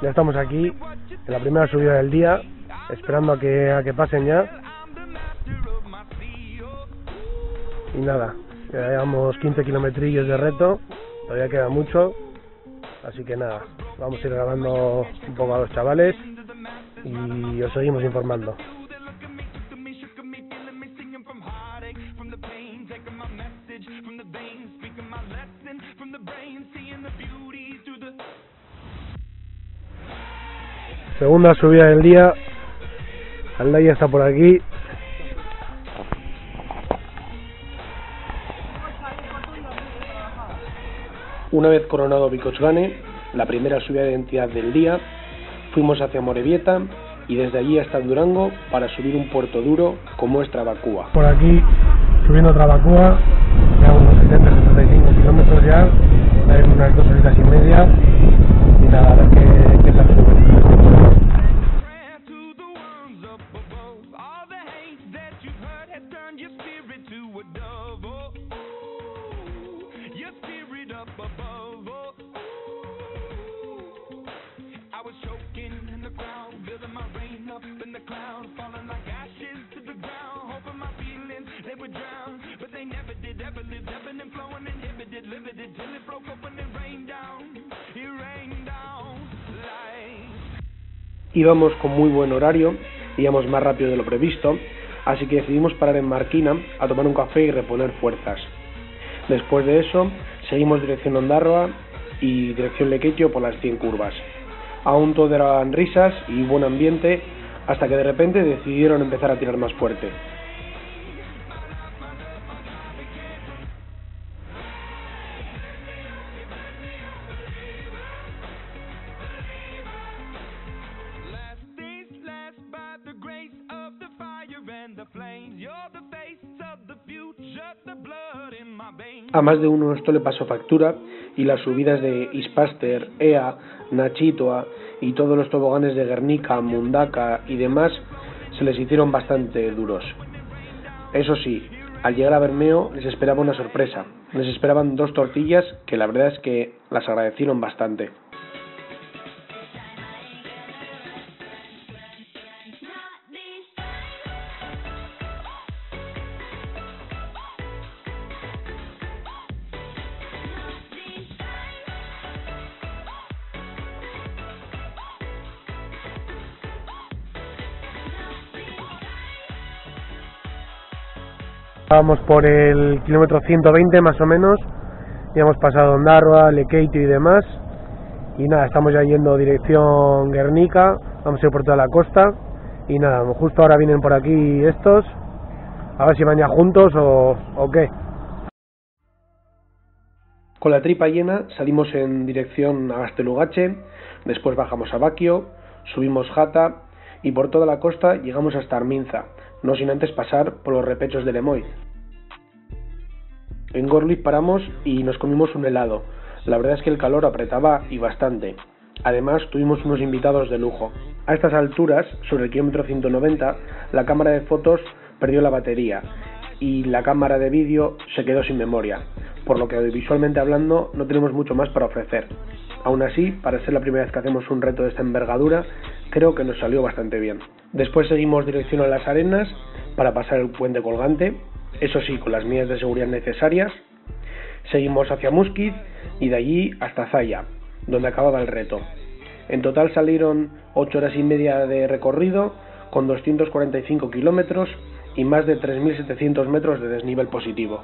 Ya estamos aquí, en la primera subida del día, esperando a que, a que pasen ya. Y nada, ya llevamos 15 kilometrillos de reto, todavía queda mucho, así que nada, vamos a ir grabando un poco a los chavales y os seguimos informando. Segunda subida del día. Aldaya está por aquí. Una vez coronado Bicochgane, la primera subida de identidad del día, fuimos hacia Morevieta y desde allí hasta Durango para subir un puerto duro como es Trabacúa. Por aquí, subiendo Trabacúa, ya unos 70-75 kilómetros ya, en unas dos horitas y media, y nada, a ver qué, qué tal sube. Íbamos con muy buen horario, íbamos más rápido de lo previsto, así que decidimos parar en Marquina a tomar un café y reponer fuerzas. Después de eso, seguimos dirección Ondarroa y dirección Lequeitio por las 100 curvas. Aún todo eran risas y buen ambiente, hasta que de repente decidieron empezar a tirar más fuerte. A más de uno esto le pasó factura y las subidas de Ispaster, Ea, Nachitoa y todos los toboganes de Guernica, Mundaka y demás se les hicieron bastante duros. Eso sí, al llegar a Bermeo les esperaba una sorpresa. Les esperaban dos tortillas que la verdad es que las agradecieron bastante. Estábamos por el kilómetro 120 más o menos, ya hemos pasado Ondarroa, Lequeito y demás, y nada, estamos ya yendo dirección Guernica, vamos a ir por toda la costa, y nada, justo ahora vienen por aquí estos, a ver si van ya juntos o, o qué. Con la tripa llena salimos en dirección a Gastelugache, después bajamos a Baquio, subimos Jata y por toda la costa llegamos hasta Arminza, no sin antes pasar por los repechos de Lemoy. En Gorlick paramos y nos comimos un helado. La verdad es que el calor apretaba y bastante. Además, tuvimos unos invitados de lujo. A estas alturas, sobre el kilómetro 190, la cámara de fotos perdió la batería y la cámara de vídeo se quedó sin memoria, por lo que audiovisualmente hablando no tenemos mucho más para ofrecer. Aún así, para ser la primera vez que hacemos un reto de esta envergadura, creo que nos salió bastante bien. Después seguimos dirección a las arenas para pasar el puente colgante, eso sí, con las medidas de seguridad necesarias. Seguimos hacia Musquit y de allí hasta Zaya, donde acababa el reto. En total salieron 8 horas y media de recorrido, con 245 kilómetros y más de 3.700 metros de desnivel positivo.